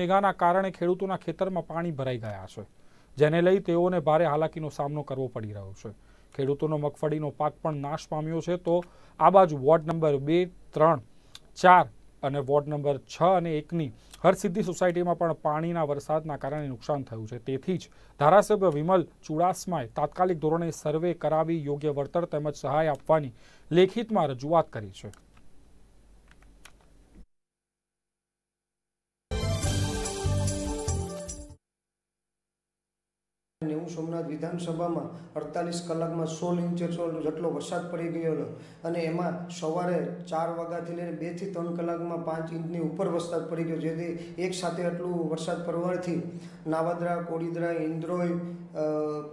મેઘાના કારણે ખેડૂતોના ખેતરમાં પાણી ભરાઈ ગયા છે, જેને લઈ તેઓને ભારે હાલાકીનો સામનો કરવો પડી રહ્યો છે. ખેડૂતોનો મગફળીનો પાક પણ નાશ પામ્યો છે, તો આ બાજુ વોર્ડ નંબર બે, ત્રણ, ચાર અને વોર્ડ નંબર છ અને એકની હરસિદ્ધિ સોસાયટીમાં પણ પાણીના વરસાદના કારણે નુકસાન થયું છે. તેથી જ ધારાસભ્ય વિમલ ચુડાસમાએ તાત્કાલિક ધોરણે સર્વે કરાવી યોગ્ય વળતર તેમજ સહાય આપવાની લેખિતમાં રજૂઆત કરી છે. નેવું સોમનાથ વિધાનસભામાં અડતાલીસ કલાકમાં સોળ ઇંચ જેટલો વરસાદ પડી ગયો હતો. અને એમાં સવારે ચાર વાગ્યાથી લઈને બેથી ત્રણ કલાકમાં પાંચ ઇંચની ઉપર વરસાદ પડી ગયો જેથી એક સાથે આટલું વરસાદ પડવાથી નાવાદરા કોડીદરા ઇન્દ્રોઈ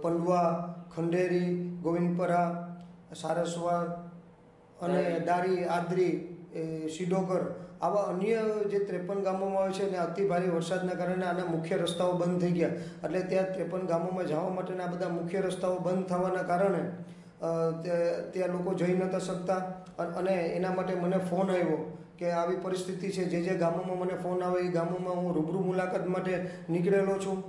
પંડવા ખંડેરી ગોવિંદપરા સારસ્વા અને દારી આદરી શિડોગર આવા અન્ય જે ત્રેપન ગામોમાં આવે છે અને અતિ ભારે વરસાદના કારણે આના મુખ્ય રસ્તાઓ બંધ થઈ ગયા. એટલે ત્યાં ત્રેપન ગામોમાં જવા માટેના બધા મુખ્ય રસ્તાઓ બંધ થવાના કારણે ત્યાં લોકો જઈ નહોતા શકતા. અને એના માટે મને ફોન આવ્યો કે આવી પરિસ્થિતિ છે, જે જે ગામોમાં મને ફોન આવે એ ગામોમાં હું રૂબરૂ મુલાકાત માટે નીકળેલો છું.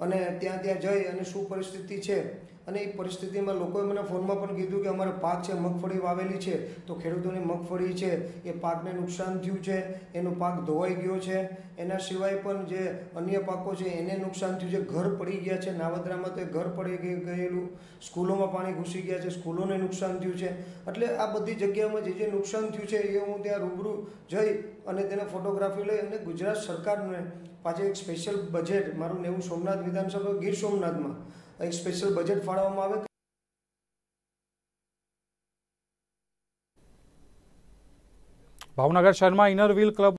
અને ત્યાં ત્યાં જઈ અને શું પરિસ્થિતિ છે અને એ પરિસ્થિતિમાં લોકોએ મને ફોનમાં પણ કીધું કે અમારે પાક છે, મગફળી વાવેલી છે, તો ખેડૂતોની મગફળી છે, એ પાકને નુકસાન થયું છે, એનો પાક ધોવાઈ ગયો છે. એના સિવાય પણ જે અન્ય પાકો છે, એને નુકસાન થયું છે. ઘર પડી ગયા છે, નાવદરામાં તો ઘર પડી ગયેલું. સ્કૂલોમાં પાણી ઘૂસી ગયા છે, સ્કૂલોને નુકસાન થયું છે. એટલે આ બધી જગ્યામાં જે જે નુકસાન થયું છે, એ હું ત્યાં રૂબરૂ જઈ અને તેને ફોટોગ્રાફી લઈ અને ગુજરાત સરકારને પાછળ એક સ્પેશિયલ બજેટ, મારું નેવું સોમનાથ વિધાનસભા, ગીર સોમનાથમાં એક સ્પેશિયલ બજેટ ફાળવવામાં આવે ભાવનગર શહેરમાં ઇનર વ્હીલ ક્લબ